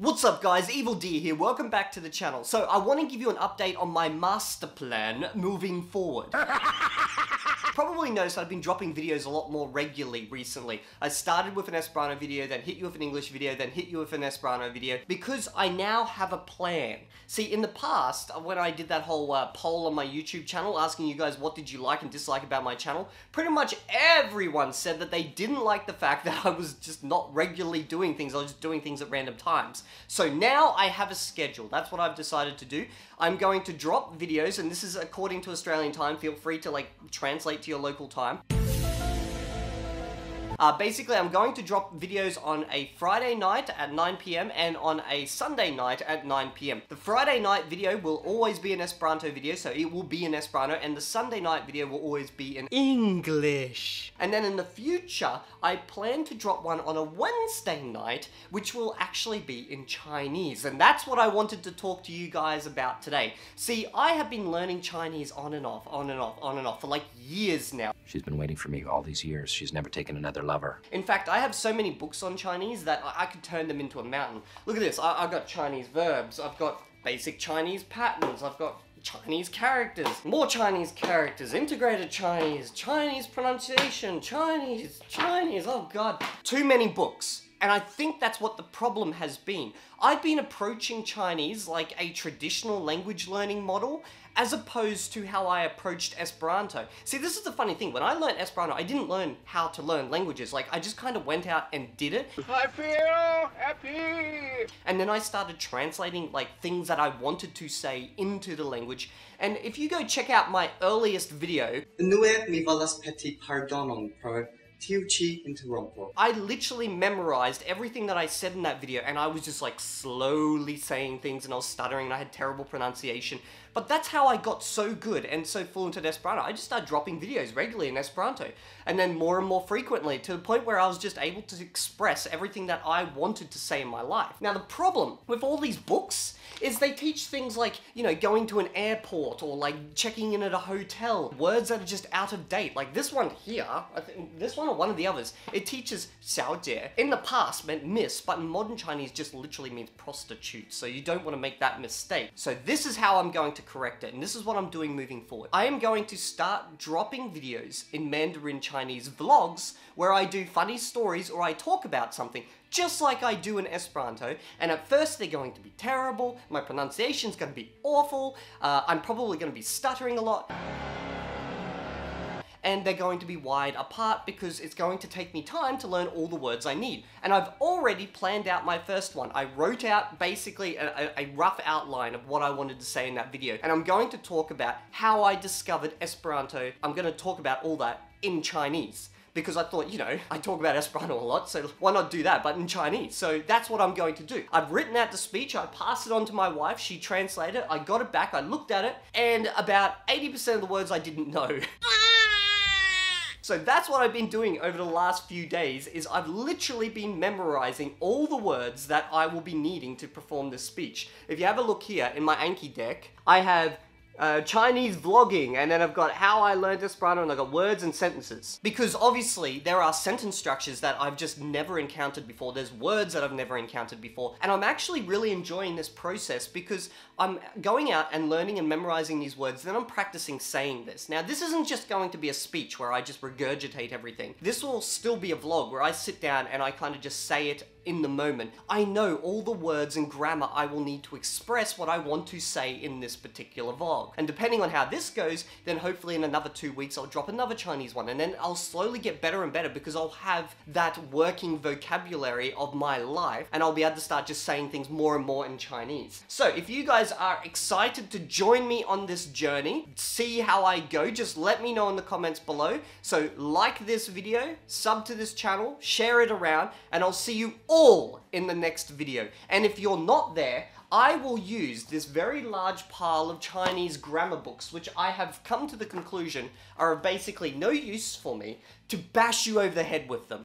What's up guys, Evildea here, welcome back to the channel. So I want to give you an update on my master plan moving forward. Probably noticed I've been dropping videos a lot more regularly recently. I started with an Esperanto video, then hit you with an English video, then hit you with an Esperanto video, because I now have a plan. See, in the past, uh, when I did that whole uh, poll on my YouTube channel, asking you guys what did you like and dislike about my channel, pretty much everyone said that they didn't like the fact that I was just not regularly doing things, I was just doing things at random times. So now I have a schedule. That's what I've decided to do. I'm going to drop videos, and this is according to Australian time. Feel free to like translate to your local time. Uh, basically, I'm going to drop videos on a Friday night at 9pm and on a Sunday night at 9pm. The Friday night video will always be an Esperanto video, so it will be in Esperanto, and the Sunday night video will always be in English. And then in the future, I plan to drop one on a Wednesday night, which will actually be in Chinese. And that's what I wanted to talk to you guys about today. See, I have been learning Chinese on and off, on and off, on and off for like years now. She's been waiting for me all these years. She's never taken another lover. In fact, I have so many books on Chinese that I, could turn them into a mountain. Look at this. I, I've got Chinese verbs. I've got basic Chinese patterns. I've got Chinese characters, more Chinese characters, integrated Chinese, Chinese pronunciation, Chinese, Chinese, oh god. Too many books. And I think that's what the problem has been. I've been approaching Chinese like a traditional language learning model as opposed to how I approached Esperanto. See, this is the funny thing. When I learned Esperanto, I didn't learn how to learn languages. Like, I just kind of went out and did it. I feel happy. And then I started translating like things that I wanted to say into the language. And if you go check out my earliest video, Nuet mi volas peti pardonon pro tiu chi interrompo. I literally memorized everything that I said in that video and I was just like slowly saying things and I was stuttering and I had terrible pronunciation. But that's how I got so good and so fluent at Esperanto. I just started dropping videos regularly in Esperanto and then more and more frequently to the point where I was just able to express everything that I wanted to say in my life. Now the problem with all these books is they teach things like, you know, going to an airport or like checking in at a hotel, words that are just out of date. Like this one here, I think this one or one of the others, it teaches 小姐. In the past meant miss, but in modern Chinese just literally means prostitute. So you don't want to make that mistake. So this is how I'm going to correct it, and this is what I'm doing moving forward. I am going to start dropping videos in Mandarin Chinese vlogs where I do funny stories or I talk about something just like I do in Esperanto. And at first they're going to be terrible, my pronunciation's going to be awful, uh, I'm probably going to be stuttering a lot and they're going to be wide apart because it's going to take me time to learn all the words I need. And I've already planned out my first one. I wrote out basically a, a, rough outline of what I wanted to say in that video. And I'm going to talk about how I discovered Esperanto. I'm going to talk about all that in Chinese because I thought, you know, I talk about Esperanto a lot, so why not do that, but in Chinese? So that's what I'm going to do. I've written out the speech, I passed it on to my wife, she translated it, I got it back, I looked at it, and about 80% of the words I didn't know. Ah! So that's what I've been doing over the last few days is I've literally been memorizing all the words that I will be needing to perform this speech. If you have a look here in my Anki deck, I have uh, Chinese vlogging, and then I've got how I learned Esperanto, and I've got words and sentences. Because obviously, there are sentence structures that I've just never encountered before, there's words that I've never encountered before, and I'm actually really enjoying this process because I'm going out and learning and memorizing these words, then I'm practicing saying this. Now, this isn't just going to be a speech where I just regurgitate everything. This will still be a vlog where I sit down and I kind of just say it in the moment. I know all the words and grammar I will need to express what I want to say in this particular vlog. And depending on how this goes, then hopefully in another two weeks I'll drop another Chinese one and then I'll slowly get better and better because I'll have that working vocabulary of my life and I'll be able to start just saying things more and more in Chinese. So if you guys are excited to join me on this journey, see how I go, just let me know in the comments below. So like this video, sub to this channel, share it around, and I'll see you all all in the next video. And if you're not there, I will use this very large pile of Chinese grammar books, which I have come to the conclusion are of basically no use for me, to bash you over the head with them.